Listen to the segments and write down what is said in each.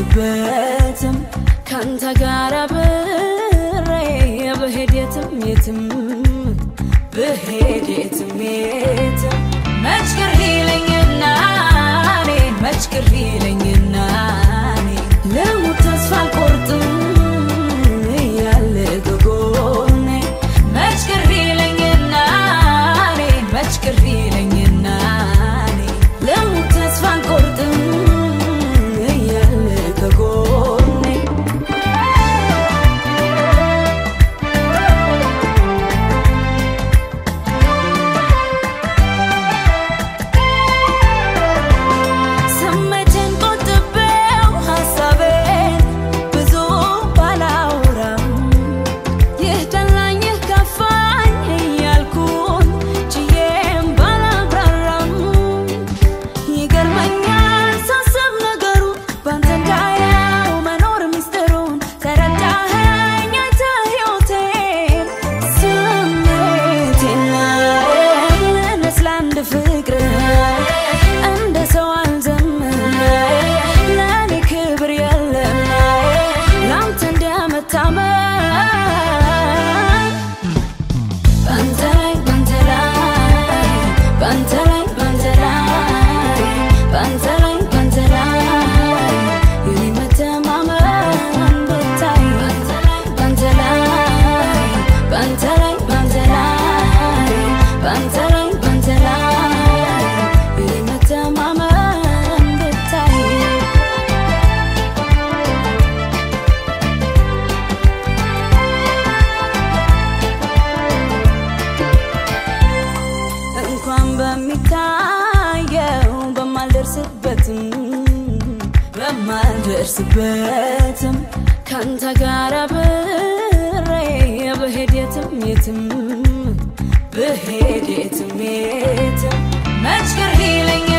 ብደርስበትም ካንተ ጋር አብሬ ብሄድ የትም የትም ብሄድ የትም የትም። መች ቅር ይለኛል? ካንተ ጋር አብሬ ብሄድ የትም የትም ብሄድ የትም የትም። መች ቅር ይለኛል?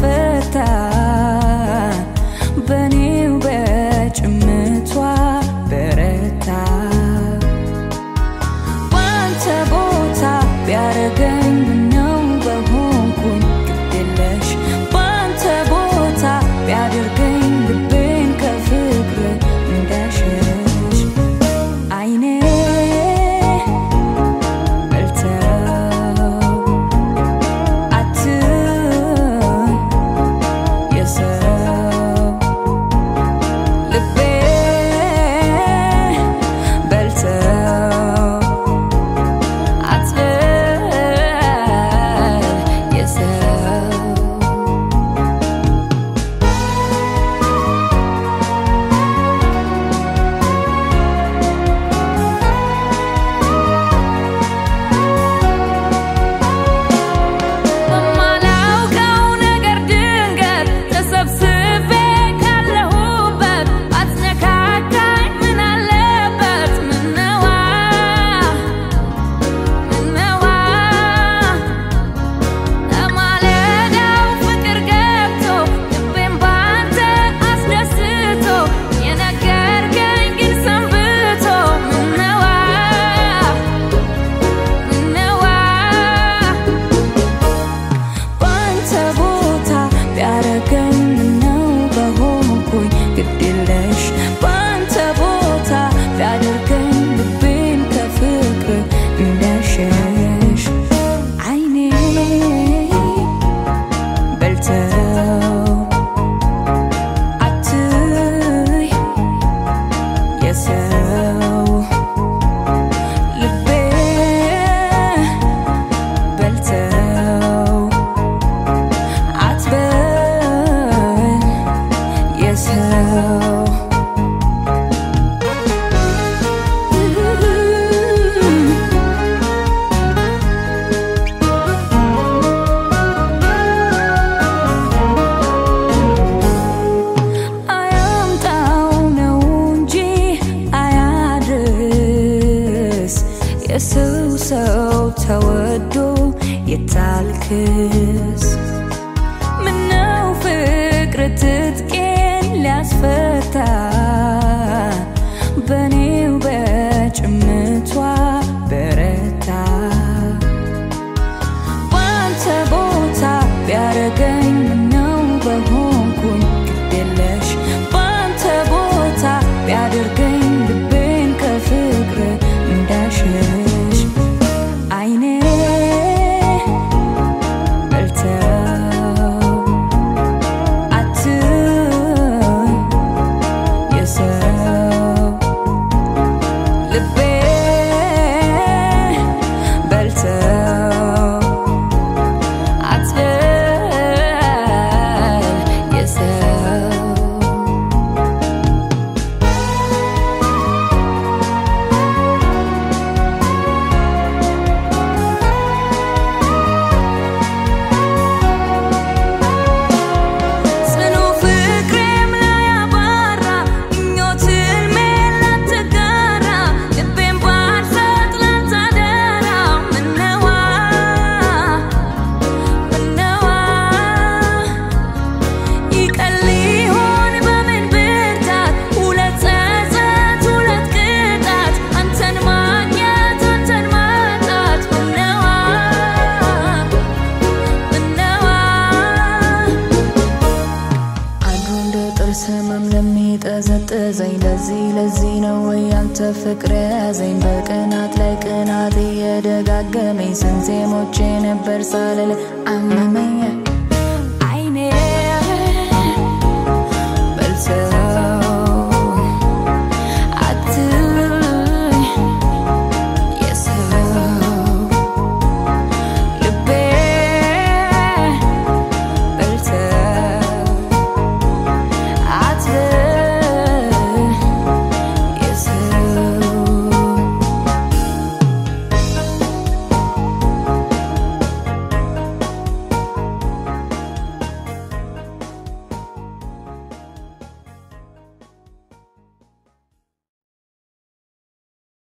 ሊያስፈታ የታልክስ? ምነው ፍቅር ትጥቄን ሊያስፈታ? ፍቅር ያዘኝ በቅናት ላይ ቅናት እየደጋገመኝ ስንት ሞቼ ነበር ሳልል አመመኝ።